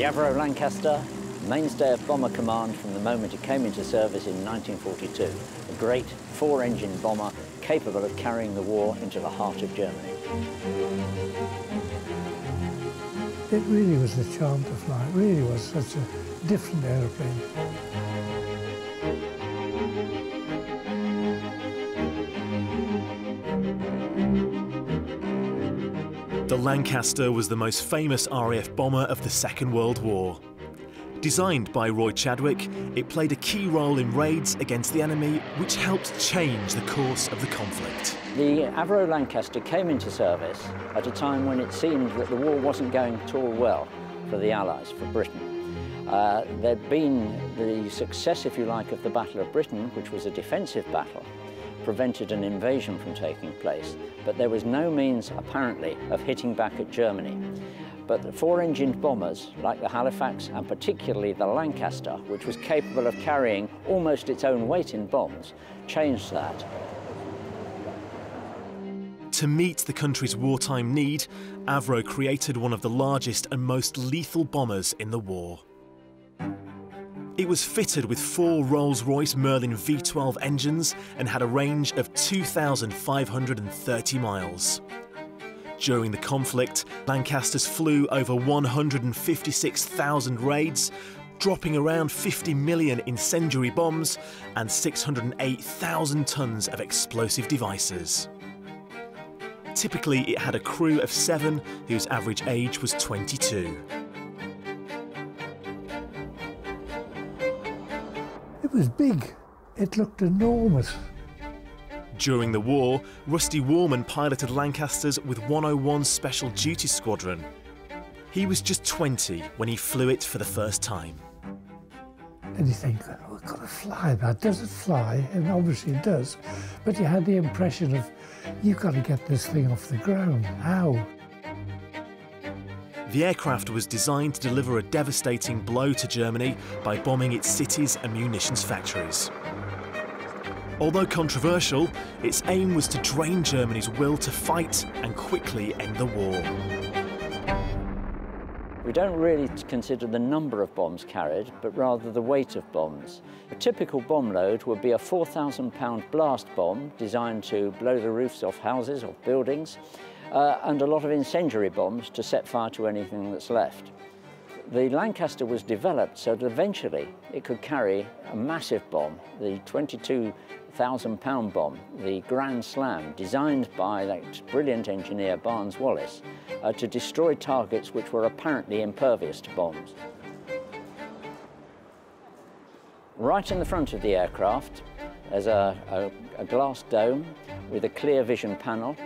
The Avro Lancaster, mainstay of Bomber Command from the moment it came into service in 1942. A great four-engine bomber capable of carrying the war into the heart of Germany. It really was a charm to fly. It really was such a different aeroplane. The Lancaster was the most famous RAF bomber of the Second World War. Designed by Roy Chadwick, it played a key role in raids against the enemy, which helped change the course of the conflict. The Avro Lancaster came into service at a time when it seemed that the war wasn't going at all well for the Allies, for Britain. Uh, there'd been the success, if you like, of the Battle of Britain, which was a defensive battle, prevented an invasion from taking place, but there was no means, apparently, of hitting back at Germany. But the four-engined bombers, like the Halifax and particularly the Lancaster, which was capable of carrying almost its own weight in bombs, changed that. To meet the country's wartime need, Avro created one of the largest and most lethal bombers in the war. It was fitted with four Rolls-Royce Merlin V12 engines and had a range of 2,530 miles. During the conflict, Lancasters flew over 156,000 raids, dropping around 50 million incendiary bombs and 608,000 tons of explosive devices. Typically, it had a crew of seven whose average age was 22. It was big. It looked enormous. During the war, Rusty Waughman piloted Lancasters with 101 Special Duty Squadron. He was just 20 when he flew it for the first time. And you think, oh, it's got to fly that. Does it fly? And obviously it does. But you had the impression of, you've got to get this thing off the ground. How? The aircraft was designed to deliver a devastating blow to Germany by bombing its cities and munitions factories. Although controversial, its aim was to drain Germany's will to fight and quickly end the war. We don't really consider the number of bombs carried, but rather the weight of bombs. A typical bomb load would be a 4,000 pound blast bomb designed to blow the roofs off houses or buildings, uh, and a lot of incendiary bombs to set fire to anything that's left. The Lancaster was developed so that eventually it could carry a massive bomb, the 22,000 pound bomb, the Grand Slam, designed by that brilliant engineer Barnes Wallis uh, to destroy targets which were apparently impervious to bombs. Right in the front of the aircraft, there's a, a, a glass dome with a clear vision panel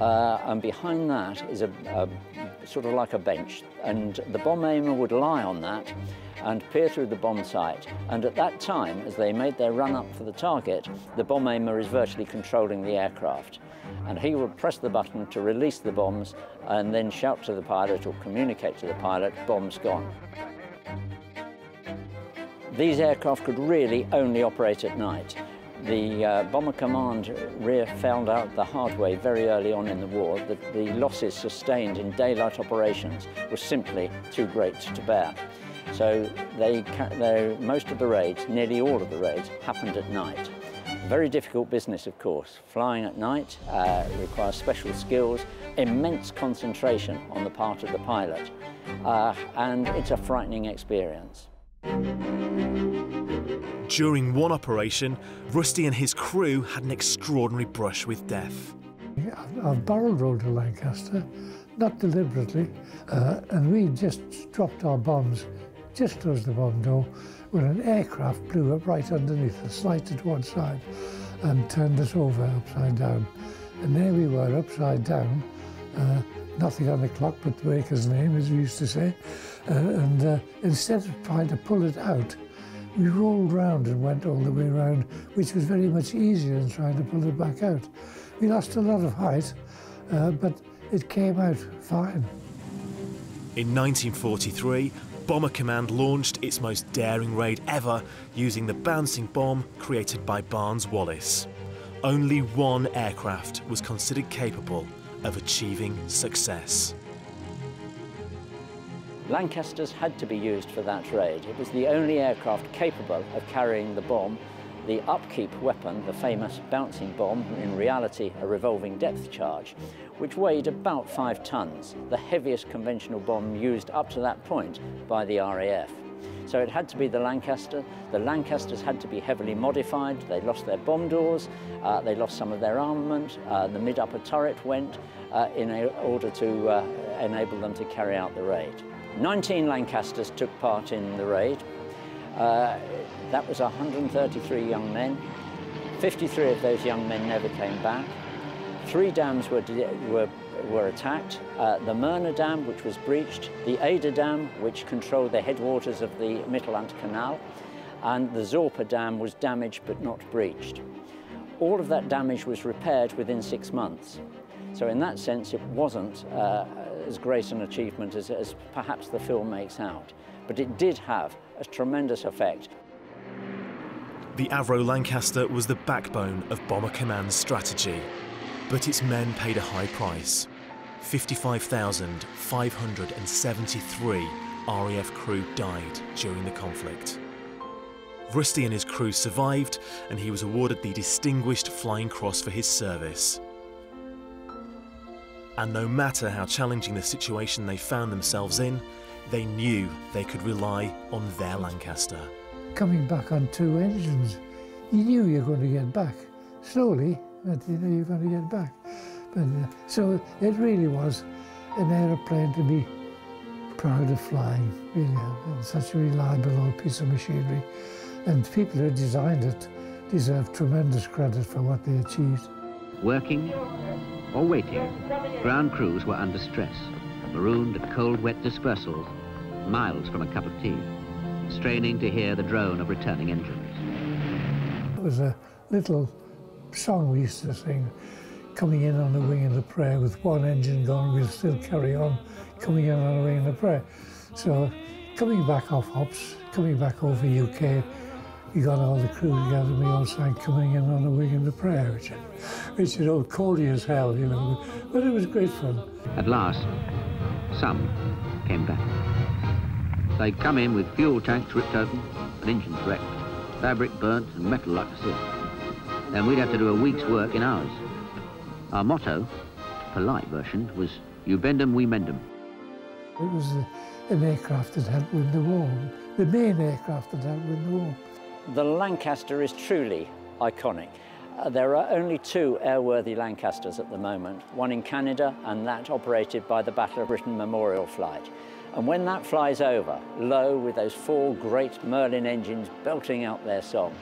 uh, and behind that is a, a, sort of like a bench. And the bomb aimer would lie on that and peer through the bomb sight. And at that time, as they made their run up for the target, the bomb aimer is virtually controlling the aircraft. And he would press the button to release the bombs and then shout to the pilot or communicate to the pilot, bombs gone. These aircraft could really only operate at night. The uh, Bomber Command rear found out the hard way very early on in the war that the losses sustained in daylight operations were simply too great to bear. So they, they, most of the raids, nearly all of the raids, happened at night. Very difficult business, of course. Flying at night uh, requires special skills, immense concentration on the part of the pilot, uh, and it's a frightening experience. During one operation, Rusty and his crew had an extraordinary brush with death. I've barreled rolled to Lancaster, not deliberately, uh, and we just dropped our bombs just close the bomb door when an aircraft blew up right underneath us, slighted one side, and turned us over upside down. And there we were, upside down, uh, nothing on the clock but the baker's name, as we used to say. Uh, and uh, instead of trying to pull it out, we rolled round and went all the way around, which was very much easier than trying to pull it back out. We lost a lot of height, uh, but it came out fine. In 1943, Bomber Command launched its most daring raid ever using the bouncing bomb created by Barnes Wallis. only one aircraft was considered capable of achieving success. Lancasters had to be used for that raid. It was the only aircraft capable of carrying the bomb, the upkeep weapon, the famous bouncing bomb, in reality a revolving depth charge, which weighed about five tons, the heaviest conventional bomb used up to that point by the RAF. So it had to be the Lancaster. The Lancasters had to be heavily modified. They lost their bomb doors, uh, they lost some of their armament, uh, the mid-upper turret went uh, in order to uh, enable them to carry out the raid. 19 Lancasters took part in the raid. Uh, that was 133 young men. 53 of those young men never came back. Three dams were, were, were attacked. Uh, the Möhne Dam, which was breached, the Eder Dam, which controlled the headwaters of the Mittelland Canal, and the Sorpe Dam was damaged but not breached. All of that damage was repaired within six months. So in that sense, it wasn't uh, as great an achievement as, as perhaps the film makes out. But it did have a tremendous effect. The Avro Lancaster was the backbone of Bomber Command's strategy, but its men paid a high price. 55,573 RAF crew died during the conflict. Rusty and his crew survived, and he was awarded the Distinguished Flying Cross for his service. And no matter how challenging the situation they found themselves in, they knew they could rely on their Lancaster. Coming back on two engines, you knew you were going to get back. Slowly, but you know you're going to get back. But, uh, so it really was an aeroplane to be proud of flying, really, and such a reliable old piece of machinery. And people who designed it deserve tremendous credit for what they achieved. Working or waiting, ground crews were under stress, marooned at cold, wet dispersals, miles from a cup of tea, straining to hear the drone of returning engines. It was a little song we used to sing, coming in on the wing of the prayer with one engine gone, we'll still carry on coming in on the wing of the prayer. So coming back off hops, coming back over UK, we got all the crew together and we all sang coming in on a wing of the prayer, which, which is all coldy as hell, you know, but it was great fun. At last, some came back. They'd come in with fuel tanks ripped open and engines wrecked, fabric burnt and metal like a sieve. Then we'd have to do a week's work in hours. Our motto, polite version, was you bend 'em, we mend 'em. It was an aircraft that helped win the war, the main aircraft that helped win the war. The Lancaster is truly iconic. Uh, there are only two airworthy Lancasters at the moment, one in Canada and that operated by the Battle of Britain Memorial Flight. And when that flies over, low with those four great Merlin engines belting out their song,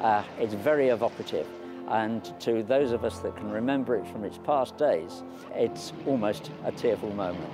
uh, it's very evocative. And to those of us that can remember it from its past days, it's almost a tearful moment.